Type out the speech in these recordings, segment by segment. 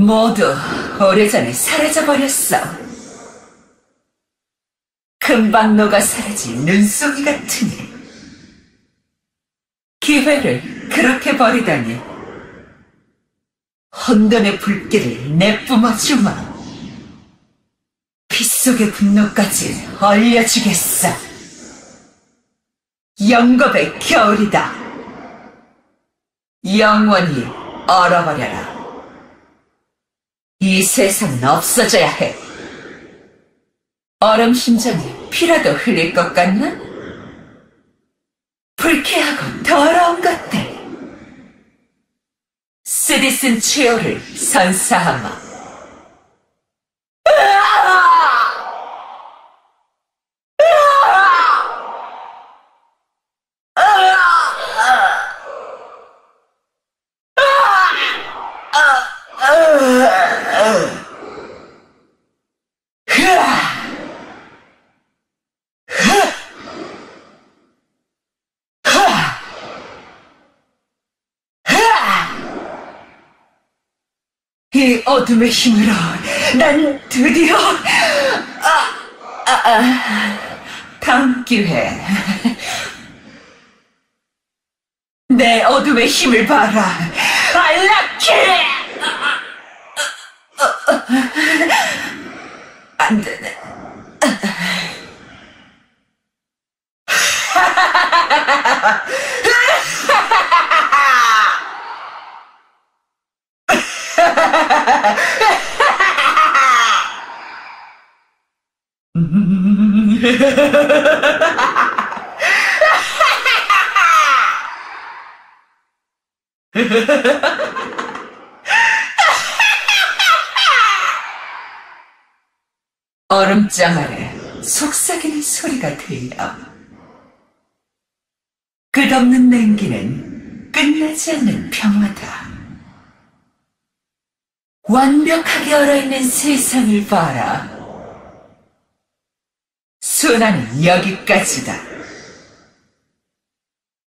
모두 오래전에 사라져버렸어. 금방 녹아 사라질 눈송이 같으니. 기회를 그렇게 버리다니. 혼돈의 불길을 내뿜어 주마. 빗속의 분노까지 얼려주겠어. 영겁의 겨울이다. 영원히 얼어버려라. 이 세상은 없어져야 해. 얼음 심장에 피라도 흘릴 것 같나? 불쾌하고 더러운 것들. 쓰디쓴 치오를 선사하마. 이 어둠의 힘으로 난 드디어 아, 아, 아, 다음 기회 내 어둠의 힘을 봐라. 알라키 안 되네 얼음장 아래 속삭이는 소리가 들려. 끝없는 냉기는 끝나지 않는 평화다. 완벽하게 얼어있는 세상을 봐라. 순환은 여기까지다.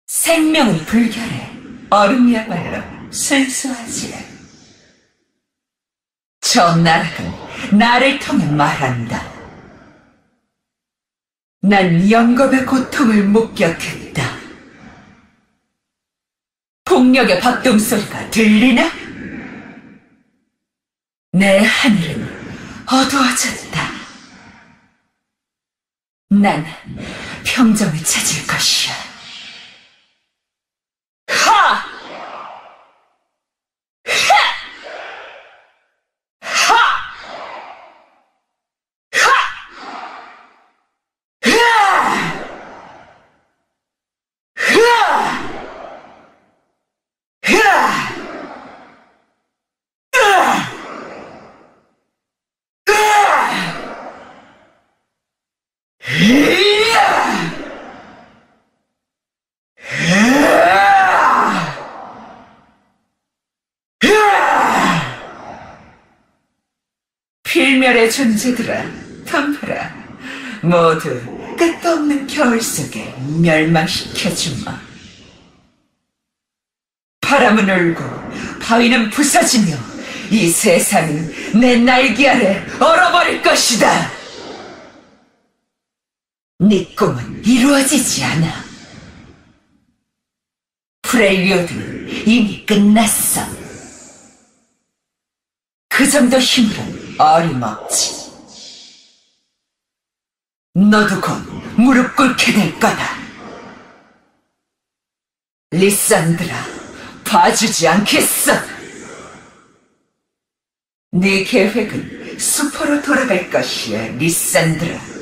생명은 불결해. 얼음이야말로 순수하지. 저 나락은 나를 통해 말한다. 난 영겁의 고통을 목격했다. 폭력의 박동 소리가 들리나? 내 하늘은 어두워졌다. 난 평정을 찾을 것이야. 하! 하! 하! 하! 필멸의 존재들아, 덤벼라. 모두 끝도 없는 겨울 속에 멸망시켜주마. 바람은 울고 바위는 부서지며 이 세상은 내 날개 아래 얼어버릴 것이다. 네 꿈은 이루어지지 않아. 프렐리오드는 이미 끝났어. 그 정도 힘으로는 어림없지. 너도 곧 무릎 꿇게 될 거다. 리산드라, 봐주지 않겠어. 네 계획은 수포로 돌아갈 것이야, 리산드라.